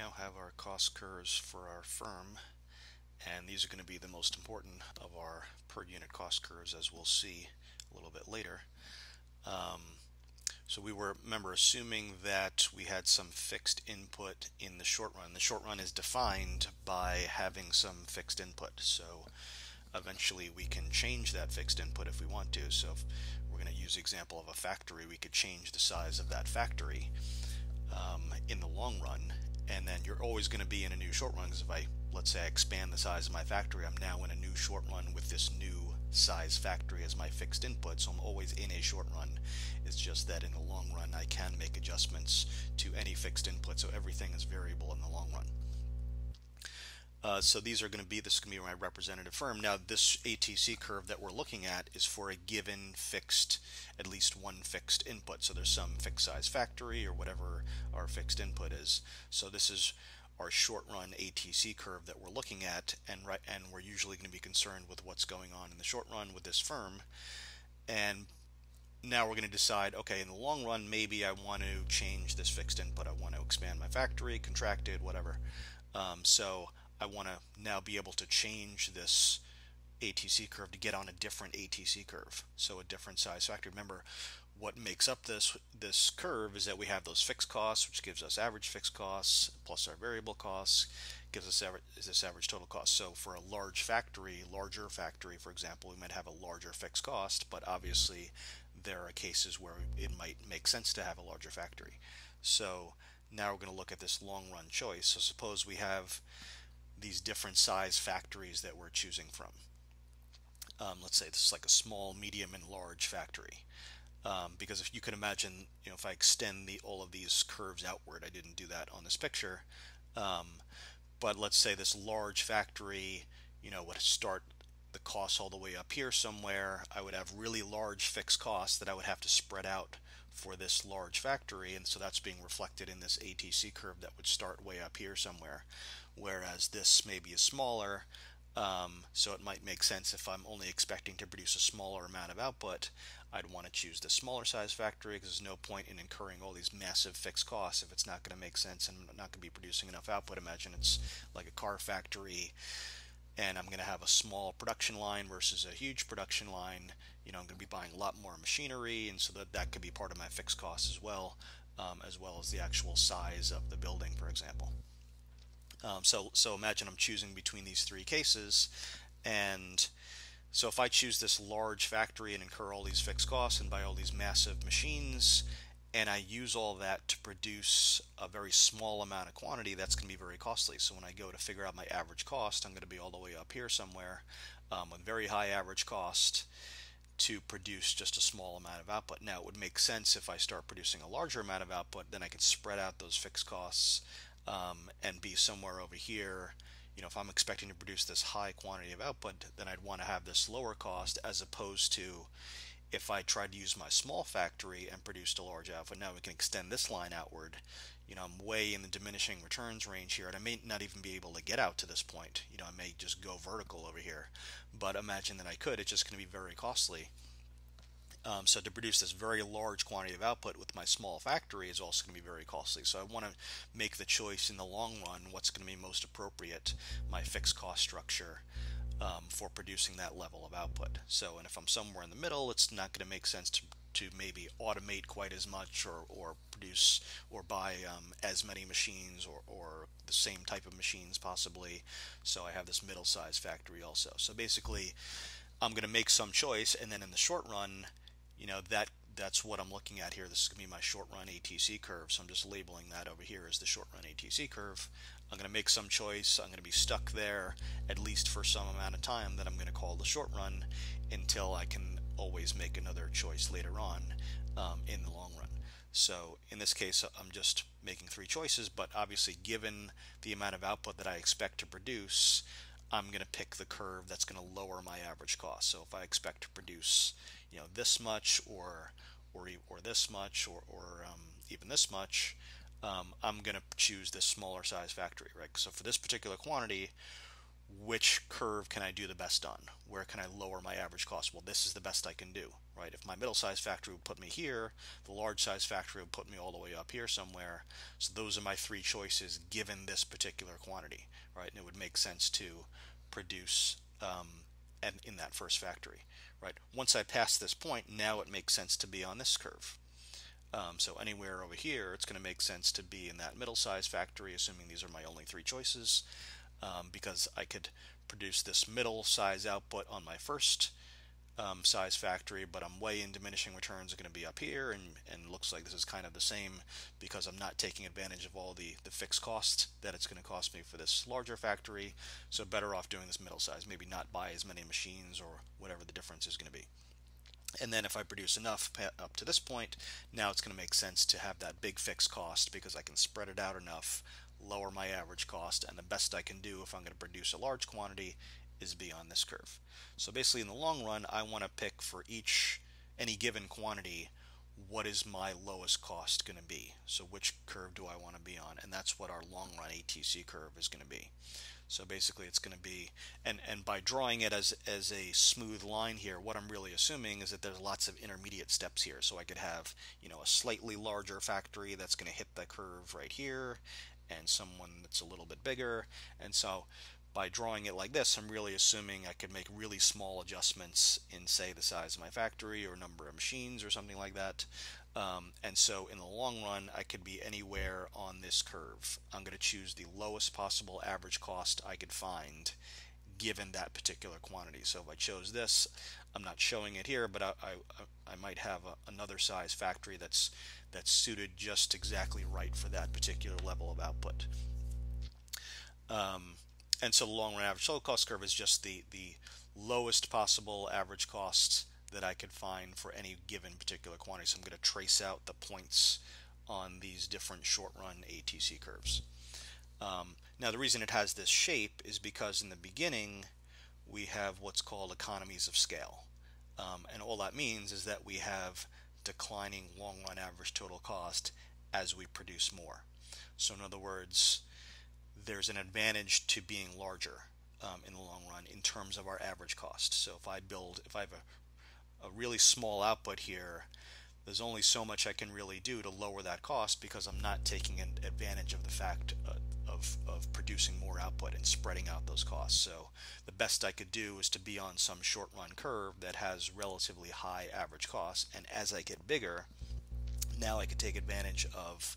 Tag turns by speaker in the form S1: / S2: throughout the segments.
S1: now have our cost curves for our firm and these are going to be the most important of our per unit cost curves as we'll see a little bit later. Um, so we were, remember, assuming that we had some fixed input in the short run. The short run is defined by having some fixed input. So eventually we can change that fixed input if we want to. So if we're going to use the example of a factory, we could change the size of that factory um, in the long run. And then you're always going to be in a new short run because if I, let's say I expand the size of my factory, I'm now in a new short run with this new size factory as my fixed input, so I'm always in a short run. It's just that in the long run I can make adjustments to any fixed input, so everything is variable in the long run. Uh, so these are going to be, this is going to be my representative firm. Now this ATC curve that we're looking at is for a given fixed, at least one fixed input. So there's some fixed size factory or whatever our fixed input is. So this is our short run ATC curve that we're looking at and right and we're usually going to be concerned with what's going on in the short run with this firm and now we're going to decide okay in the long run maybe I want to change this fixed input I want to expand my factory contract it whatever um, so I want to now be able to change this ATC curve to get on a different ATC curve so a different size factory remember what makes up this this curve is that we have those fixed costs, which gives us average fixed costs plus our variable costs, gives us average, this average total cost. So for a large factory, larger factory, for example, we might have a larger fixed cost, but obviously there are cases where it might make sense to have a larger factory. So now we're going to look at this long run choice. So suppose we have these different size factories that we're choosing from. Um, let's say this is like a small, medium, and large factory. Um, because if you can imagine, you know, if I extend the all of these curves outward, I didn't do that on this picture, um, but let's say this large factory, you know, would start the costs all the way up here somewhere. I would have really large fixed costs that I would have to spread out for this large factory, and so that's being reflected in this ATC curve that would start way up here somewhere. Whereas this maybe is smaller, um, so it might make sense if I'm only expecting to produce a smaller amount of output, I'd want to choose the smaller size factory because there's no point in incurring all these massive fixed costs if it's not going to make sense and I'm not going to be producing enough output. Imagine it's like a car factory and I'm going to have a small production line versus a huge production line. You know, I'm going to be buying a lot more machinery and so that that could be part of my fixed costs as well, um, as well as the actual size of the building, for example. Um, so, so imagine I'm choosing between these three cases and so if I choose this large factory and incur all these fixed costs and buy all these massive machines, and I use all that to produce a very small amount of quantity, that's going to be very costly. So when I go to figure out my average cost, I'm going to be all the way up here somewhere um, with very high average cost to produce just a small amount of output. Now it would make sense if I start producing a larger amount of output, then I can spread out those fixed costs um, and be somewhere over here you know, if I'm expecting to produce this high quantity of output, then I'd want to have this lower cost as opposed to if I tried to use my small factory and produced a large output. Now we can extend this line outward. You know, I'm way in the diminishing returns range here, and I may not even be able to get out to this point. You know, I may just go vertical over here. But imagine that I could. It's just going to be very costly. Um, so to produce this very large quantity of output with my small factory is also going to be very costly. So I want to make the choice in the long run what's going to be most appropriate, my fixed cost structure um, for producing that level of output. So and if I'm somewhere in the middle, it's not going to make sense to to maybe automate quite as much or, or produce or buy um, as many machines or, or the same type of machines possibly. So I have this middle sized factory also. So basically I'm going to make some choice and then in the short run you know that that's what I'm looking at here. This is going to be my short run ATC curve, so I'm just labeling that over here as the short run ATC curve. I'm going to make some choice. I'm going to be stuck there at least for some amount of time that I'm going to call the short run until I can always make another choice later on um, in the long run. So in this case, I'm just making three choices, but obviously given the amount of output that I expect to produce, I'm going to pick the curve that's going to lower my average cost. So if I expect to produce, you know, this much or or or this much or or um, even this much, um, I'm going to choose this smaller size factory, right? So for this particular quantity, which curve can I do the best on? Where can I lower my average cost? Well, this is the best I can do, right? If my middle size factory would put me here, the large size factory would put me all the way up here somewhere. So those are my three choices given this particular quantity, right? And it would make sense to produce um, and in that first factory, right? Once I pass this point, now it makes sense to be on this curve. Um, so anywhere over here, it's going to make sense to be in that middle size factory, assuming these are my only three choices, um, because I could produce this middle size output on my first um, size factory, but I'm way in diminishing returns are going to be up here, and, and looks like this is kind of the same because I'm not taking advantage of all the, the fixed costs that it's going to cost me for this larger factory, so better off doing this middle size, maybe not buy as many machines or whatever the difference is going to be. And then if I produce enough up to this point, now it's going to make sense to have that big fixed cost because I can spread it out enough, lower my average cost, and the best I can do if I'm going to produce a large quantity is beyond this curve. So basically in the long run, I want to pick for each, any given quantity, what is my lowest cost going to be? So which curve do I want to be on? And that's what our long run ATC curve is going to be. So basically it's going to be, and, and by drawing it as, as a smooth line here, what I'm really assuming is that there's lots of intermediate steps here. So I could have, you know, a slightly larger factory that's going to hit the curve right here, and someone that's a little bit bigger. And so by drawing it like this, I'm really assuming I could make really small adjustments in, say, the size of my factory or number of machines or something like that. Um, and so in the long run, I could be anywhere on this curve. I'm going to choose the lowest possible average cost I could find given that particular quantity. So if I chose this, I'm not showing it here, but I, I, I might have a, another size factory that's that's suited just exactly right for that particular level of output. Um, and so the long run average total cost curve is just the, the lowest possible average costs that I could find for any given particular quantity. So I'm going to trace out the points on these different short run ATC curves. Um, now the reason it has this shape is because in the beginning we have what's called economies of scale. Um, and all that means is that we have declining long run average total cost as we produce more. So in other words, there's an advantage to being larger um, in the long run in terms of our average cost. So if I build, if I have a, a really small output here, there's only so much I can really do to lower that cost because I'm not taking advantage of the fact uh, of, of producing more output and spreading out those costs. So the best I could do is to be on some short run curve that has relatively high average costs. And as I get bigger, now I can take advantage of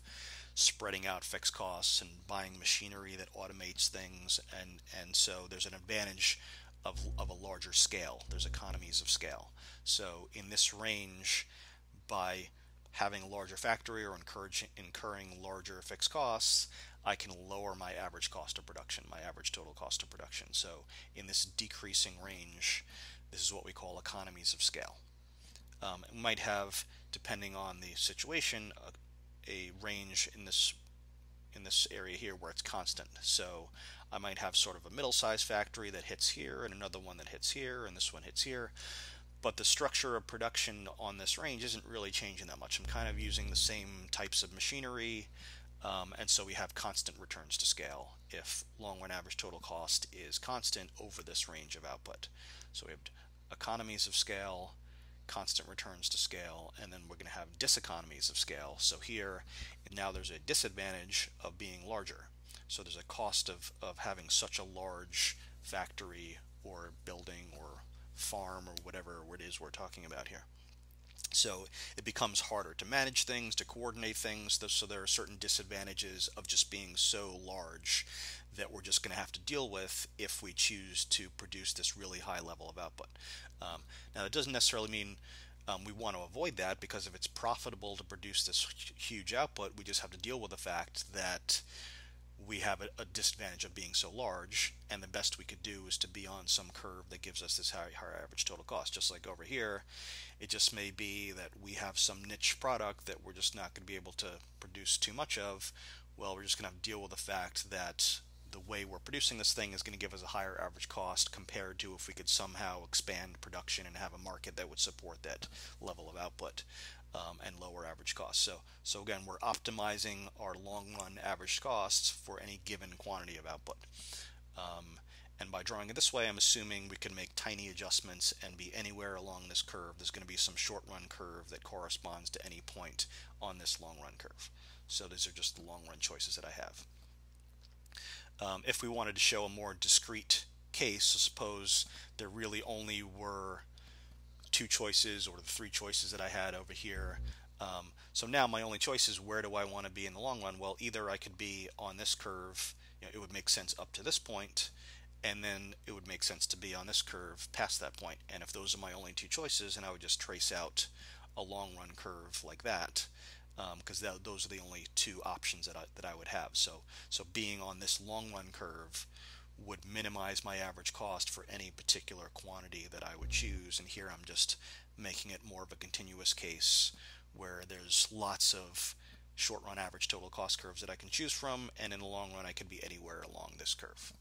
S1: spreading out fixed costs and buying machinery that automates things and and so there's an advantage of, of a larger scale. There's economies of scale. So in this range by having a larger factory or incurring larger fixed costs I can lower my average cost of production my average total cost of production. So in this decreasing range this is what we call economies of scale. Um, it might have depending on the situation a range in this in this area here where it's constant. So I might have sort of a middle-sized factory that hits here and another one that hits here and this one hits here. But the structure of production on this range isn't really changing that much. I'm kind of using the same types of machinery um, and so we have constant returns to scale if long run average total cost is constant over this range of output. So we have economies of scale, constant returns to scale, and then we're going to have diseconomies of scale. So here, now there's a disadvantage of being larger. So there's a cost of, of having such a large factory or building or farm or whatever it is we're talking about here. So it becomes harder to manage things, to coordinate things. So there are certain disadvantages of just being so large that we're just going to have to deal with if we choose to produce this really high level of output. Um, now, that doesn't necessarily mean um, we want to avoid that because if it's profitable to produce this huge output, we just have to deal with the fact that we have a, a, disadvantage of being so large, and the best we could do is to be on some curve that gives us this high, higher average total cost. Just like over here, it just may be that we have some niche product that we're just not going to be able to produce too much of. Well, we're just going to have to deal with the fact that the way we're producing this thing is going to give us a higher average cost compared to if we could somehow expand production and have a market that would support that level of output um, and lower average costs. So, so again, we're optimizing our long run average costs for any given quantity of output. Um, And by drawing it this way, I'm assuming we can make tiny adjustments and be anywhere along this curve. There's going to be some short run curve that corresponds to any point on this long run curve. So these are just the long run choices that I have. Um, if we wanted to show a more discrete case, suppose there really only were two choices or the three choices that I had over here. Um, so now my only choice is where do I want to be in the long run? Well, either I could be on this curve, you know, it would make sense up to this point, and then it would make sense to be on this curve past that point. And if those are my only two choices, and I would just trace out a long run curve like that, because um, those are the only two options that I, that I would have. So, so being on this long run curve would minimize my average cost for any particular quantity that I would choose. And here I'm just making it more of a continuous case where there's lots of short run average total cost curves that I can choose from, and in the long run I can be anywhere along this curve.